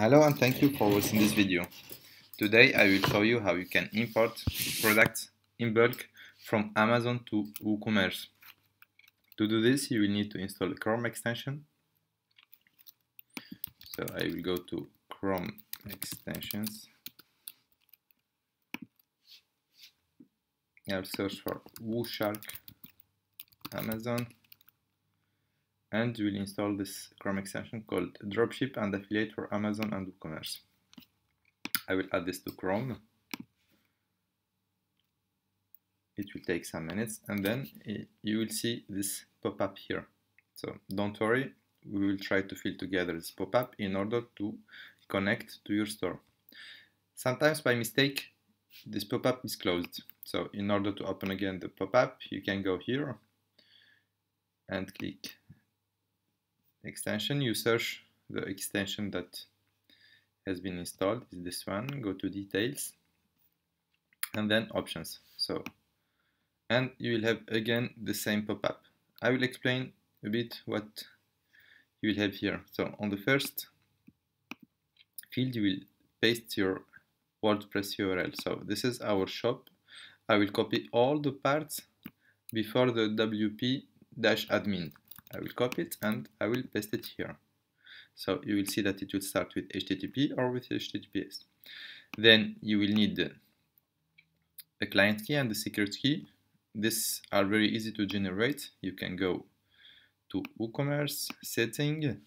Hello and thank you for watching this video. Today I will show you how you can import products in bulk from Amazon to WooCommerce. To do this you will need to install a Chrome extension. So I will go to Chrome extensions. I'll search for WooShark Amazon and we'll install this Chrome extension called Dropship and Affiliate for Amazon and WooCommerce. I will add this to Chrome. It will take some minutes and then you will see this pop-up here. So don't worry, we will try to fill together this pop-up in order to connect to your store. Sometimes by mistake this pop-up is closed. So in order to open again the pop-up, you can go here and click extension, you search the extension that has been installed is this one, go to details and then options. So, and you will have again the same pop-up. I will explain a bit what you will have here. So on the first field you will paste your WordPress URL. So this is our shop. I will copy all the parts before the wp-admin. I will copy it and I will paste it here. So you will see that it will start with HTTP or with HTTPS. Then you will need a client key and the secret key. These are very easy to generate. You can go to WooCommerce setting,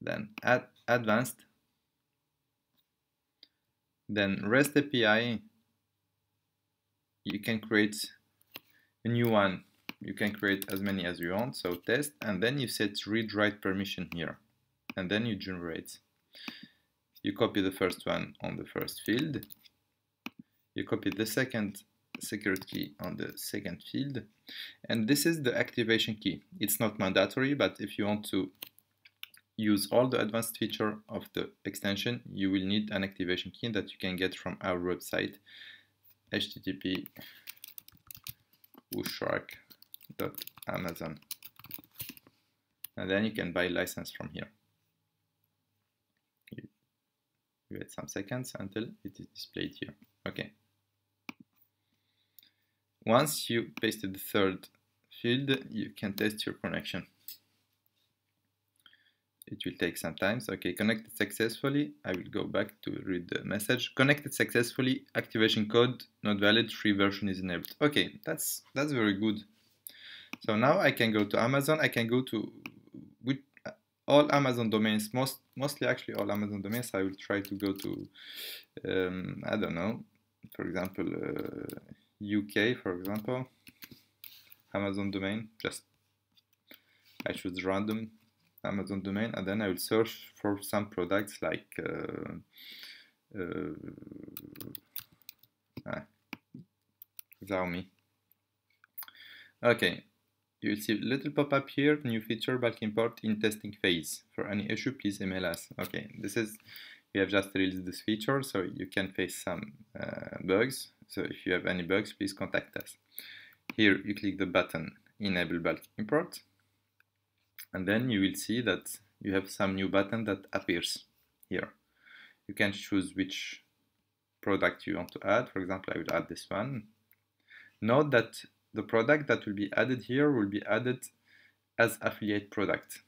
then add advanced, then REST API. You can create a new one you can create as many as you want so test and then you set read write permission here and then you generate. You copy the first one on the first field. You copy the second secret key on the second field. And this is the activation key. It's not mandatory but if you want to use all the advanced feature of the extension you will need an activation key that you can get from our website http Amazon. And then you can buy license from here. You wait some seconds until it is displayed here. Okay. Once you pasted the third field you can test your connection. It will take some time. Okay connected successfully. I will go back to read the message. Connected successfully. Activation code not valid. Free version is enabled. Okay that's that's very good so now I can go to Amazon. I can go to with all Amazon domains. Most mostly actually all Amazon domains. I will try to go to um, I don't know. For example, uh, UK. For example, Amazon domain. Just I choose random Amazon domain, and then I will search for some products like. Uh, uh, ah, Xiaomi. Okay, you will see a little pop-up here, new feature bulk import in testing phase. For any issue, please email us. Okay, this is, we have just released this feature, so you can face some uh, bugs. So if you have any bugs, please contact us. Here you click the button enable bulk import, and then you will see that you have some new button that appears here. You can choose which product you want to add. For example, I will add this one. Note that the product that will be added here will be added as affiliate product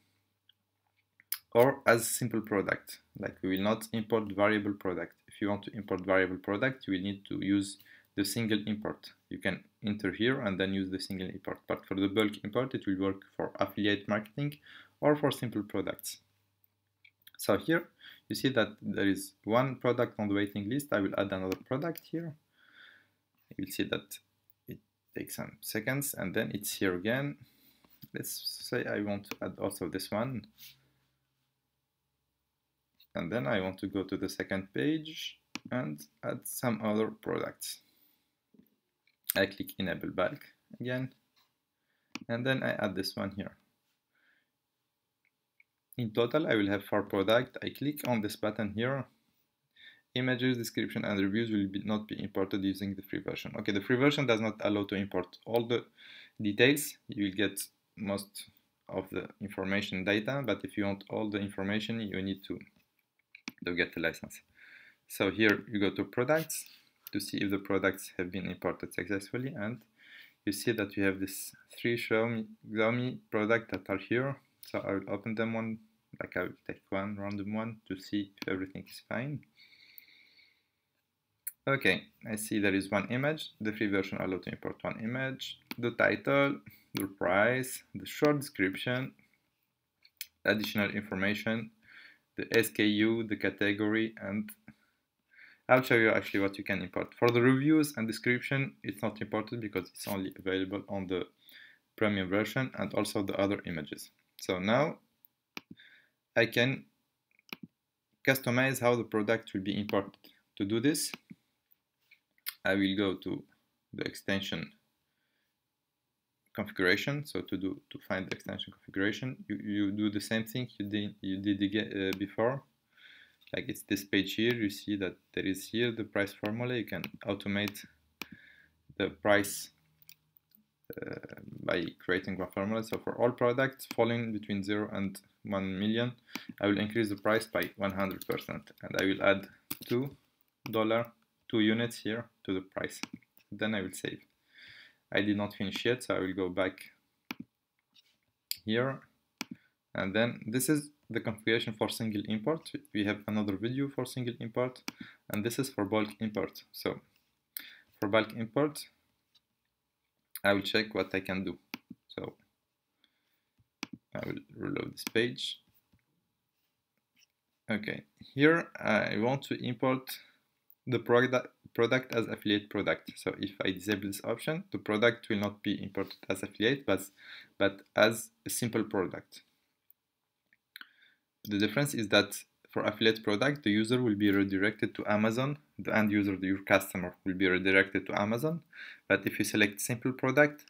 or as simple product. Like we will not import variable product. If you want to import variable product you will need to use the single import. You can enter here and then use the single import. But for the bulk import it will work for affiliate marketing or for simple products. So here you see that there is one product on the waiting list. I will add another product here. You will see that take some seconds and then it's here again. Let's say I want to add also this one. And then I want to go to the second page and add some other products. I click enable bulk again and then I add this one here. In total I will have four products. I click on this button here images, description, and reviews will be not be imported using the free version. Okay, the free version does not allow to import all the details. You will get most of the information data, but if you want all the information, you need to, to get the license. So here you go to products to see if the products have been imported successfully and you see that you have these three Xiaomi, Xiaomi products that are here. So I will open them one, like I will take one random one to see if everything is fine. Okay, I see there is one image. The free version allows to import one image. The title, the price, the short description, additional information, the SKU, the category, and I'll show you actually what you can import. For the reviews and description, it's not imported because it's only available on the premium version and also the other images. So now I can customize how the product will be imported. To do this, I will go to the extension configuration. So to do to find the extension configuration, you, you do the same thing you did you did uh, before. Like it's this page here. You see that there is here the price formula. You can automate the price uh, by creating one formula. So for all products falling between zero and one million, I will increase the price by 100%, and I will add two dollar two units here to the price. Then I will save. I did not finish yet, so I will go back here. And then this is the configuration for single import. We have another video for single import, and this is for bulk import. So for bulk import, I will check what I can do. So I will reload this page. Okay, here I want to import the product product as affiliate product. So if I disable this option, the product will not be imported as affiliate, but, but as a simple product. The difference is that for affiliate product, the user will be redirected to Amazon. The end user, your customer, will be redirected to Amazon. But if you select simple product,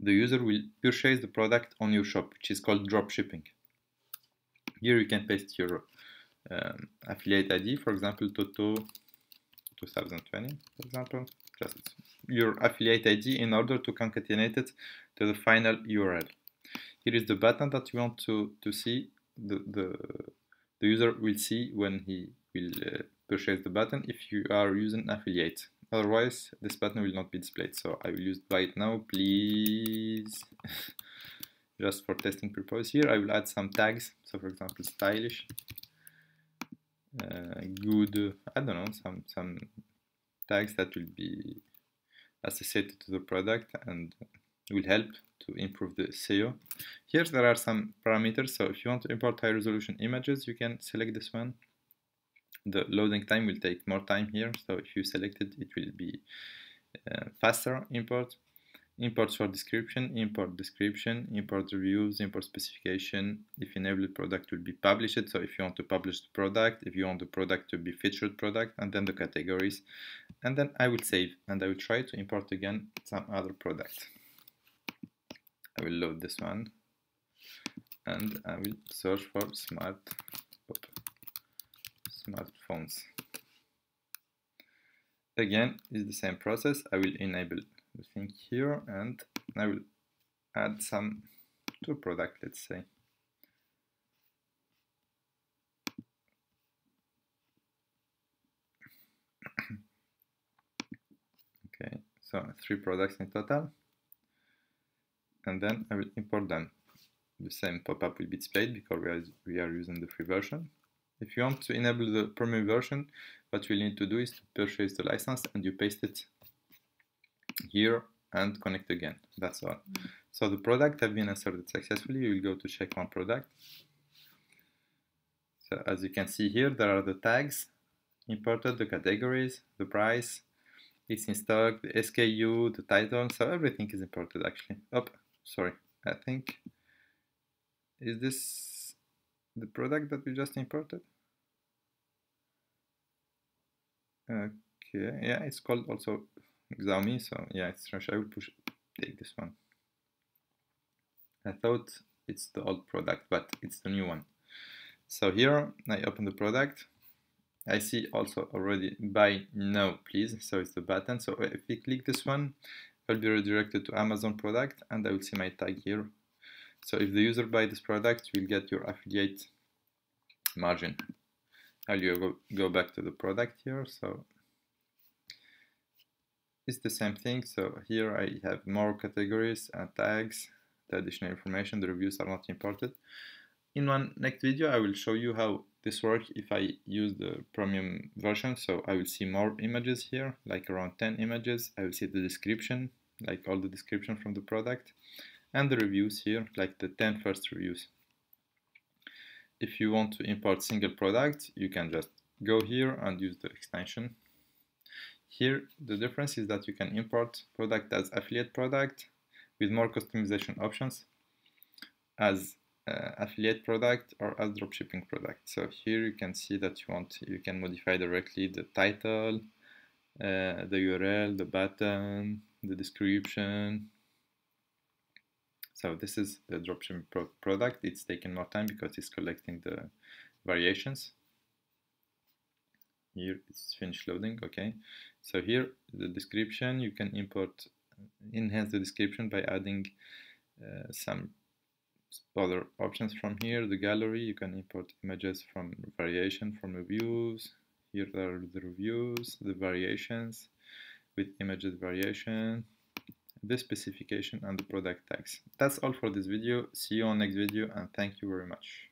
the user will purchase the product on your shop, which is called drop shipping. Here you can paste your um, affiliate ID, for example, Toto 2020, for example, just your affiliate ID in order to concatenate it to the final URL. Here is the button that you want to, to see, the, the, the user will see when he will uh, purchase the button if you are using affiliate. Otherwise, this button will not be displayed. So I will use buy it now, please. Just for testing purpose here, I will add some tags. So for example, stylish uh, good I don't know some some tags that will be associated to the product and will help to improve the SEO. Here there are some parameters so if you want to import high resolution images you can select this one. The loading time will take more time here so if you select it it will be uh, faster import import short description, import description, import reviews, import specification. If enabled product will be published. So if you want to publish the product, if you want the product to be featured product, and then the categories. And then I will save and I will try to import again some other product. I will load this one and I will search for smart smartphones. Again, is the same process. I will enable the thing here and I will add some to product let's say. Okay so three products in total. And then I will import them. The same pop-up will be displayed because we are, we are using the free version. If you want to enable the premium version what you need to do is to purchase the license and you paste it here and connect again. That's all. Mm -hmm. So the product have been inserted successfully. You will go to check one product. So as you can see here, there are the tags imported, the categories, the price, it's in stock, the SKU, the title. So everything is imported actually. Oh, sorry. I think is this the product that we just imported? Okay, yeah, it's called also Xiaomi, so yeah, it's strange. I will push take this one. I thought it's the old product, but it's the new one. So here I open the product. I see also already buy now, please. So it's the button. So if we click this one, I'll be redirected to Amazon product and I will see my tag here. So if the user buy this product, you will get your affiliate margin. I'll go, go back to the product here. So it's the same thing. So here I have more categories and tags, the additional information, the reviews are not imported. In one next video, I will show you how this works if I use the premium version. So I will see more images here, like around 10 images. I will see the description, like all the description from the product, and the reviews here, like the 10 first reviews. If you want to import single product, you can just go here and use the extension. Here, the difference is that you can import product as affiliate product with more customization options as uh, affiliate product or as dropshipping product. So here you can see that you want you can modify directly the title, uh, the URL, the button, the description. So this is the dropshipping pro product. It's taking more time because it's collecting the variations. Here it's finished loading. Okay. So here the description you can import enhance the description by adding uh, some other options from here the gallery you can import images from variation from reviews here are the reviews the variations with images variation the specification and the product tags that's all for this video see you on next video and thank you very much